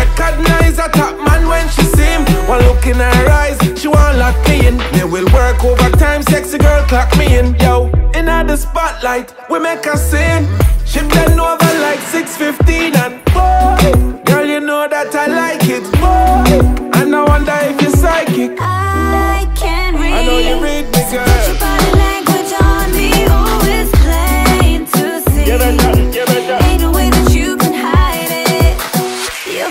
Recognize a top man when she see him. One look in her eyes, she want lock me in. They will work overtime, sexy girl clock me in. Yo, in the spotlight, we make a scene. She them over like 615 and